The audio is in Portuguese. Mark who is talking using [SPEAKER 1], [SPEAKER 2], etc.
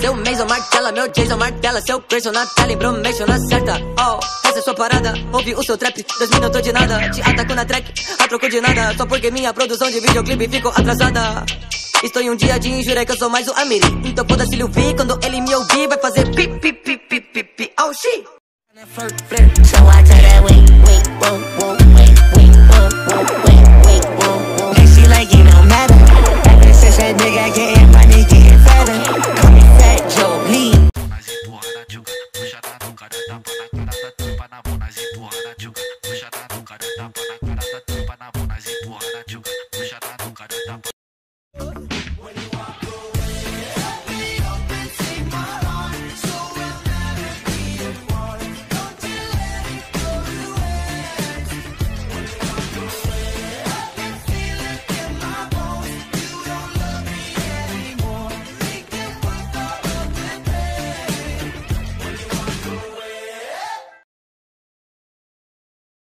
[SPEAKER 1] Seu Mason martela, meu Jason martela Seu Grayson na tela, embromation na certa Oh, essa é sua parada. Ouve o seu trap, dois minutos de nada. Te ataco na track, a troco de nada. Só porque minha produção de videoclipe ficou atrasada. Estou em um dia de injúria que eu sou mais o Amiri. Então foda-se ele ouvir, quando ele me ouvir Vai fazer pi, pi, pi, pi, pi, pi. Oh, shit!
[SPEAKER 2] na tchuca, puxa na nuca, tapa na cara, da tampa na mão, nós empurra na tchuca.